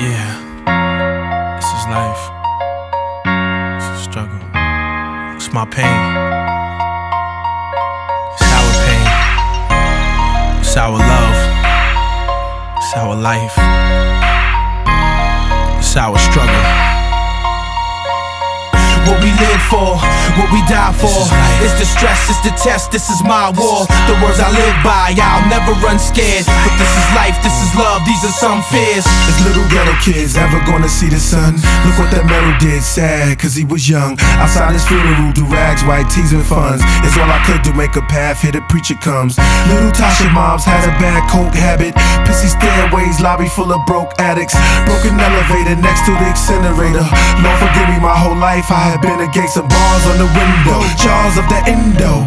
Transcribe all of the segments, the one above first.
Yeah, this is life. It's a struggle. It's my pain. It's our pain. It's our love. It's our life. It's our struggle. What we live for, what we die for. It's the stress, it's the test, this is my war. The words I live by, I'll never run scared. But this is life, this is love, these some fears. Is little ghetto kids ever gonna see the sun? Look what that metal did, sad, cause he was young. Outside his funeral, do rags, white tees, and funds. It's all I could do, make a path, here the preacher comes. Little Tasha moms had a bad coke habit. Pissy stairways, lobby full of broke addicts. Broken elevator next to the incinerator. Lord forgive me, my whole life I have been against some bars on the window. Jaws of the endo.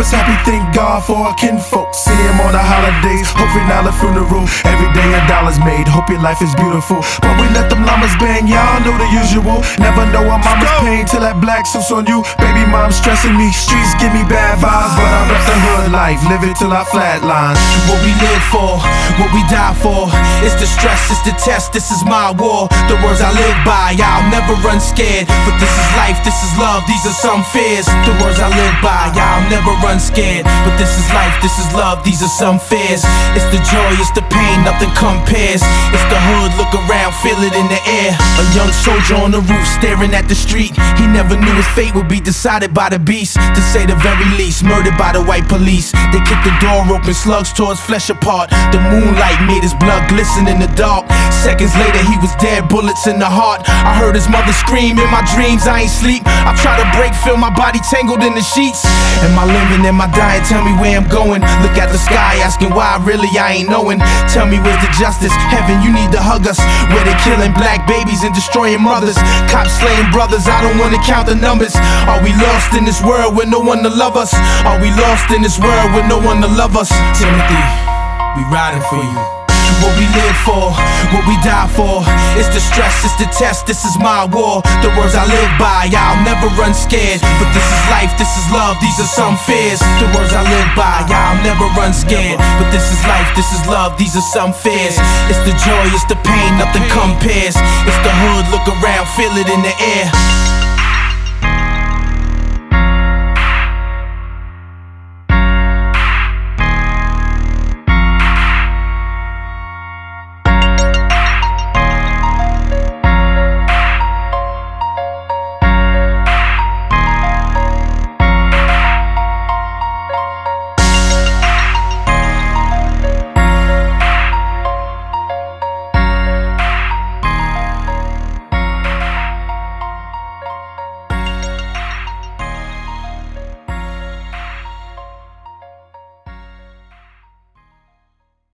Keep happy, thank God for our kinfolk. See him on the holidays, hopefully not a funeral. Every day a dollar's made, hope your life is beautiful. But we let them llamas bang, y'all know the usual. Never know a mama's pain till that black suits on you. Baby mom stressing me, streets give me bad vibes, but I rep the hood life, live it till I flatline. What we live for, what we die for. It's the stress, it's the test, this is my war. The words I live by, I'll never run scared. But this is life, this is love, these are some fears. The words I live by, I'll never run scared. But this is life, this is love, these are some fears. It's the joy, it's the pain, nothing compares. It's the hood, look around, feel it in the air. A young soldier on the roof staring at the street. He never knew his fate would be decided by the beast. To say the very least, murdered by the white police. They kicked the door open, slugs tore his flesh apart. The moonlight made his blood glisten in the dark. Seconds later, he was dead, bullets in the heart. I heard his mother scream in my dreams, I ain't sleep. I try to break, feel my body tangled in the sheets. Am I living? Am I dying? Tell me where I'm going. Look at the sky, asking why, really, I ain't knowing. Tell me where's the justice? Heaven, you need to hug us. Where they killing black babies and destroying mothers. Cops slaying brothers, I don't wanna count the numbers. Are we lost in this world with no one to love us? Are we lost in this world with no one to love us? Timothy, we riding for you. What we live for, what we die for. It's the stress, it's the test, this is my war. The words I live by, I'll never run scared. But this is life, this is love, these are some fears. The words I live by, Never run scared. But this is life, this is love, these are some fears. It's the joy, it's the pain, nothing compares. It's the hood, look around, feel it in the air.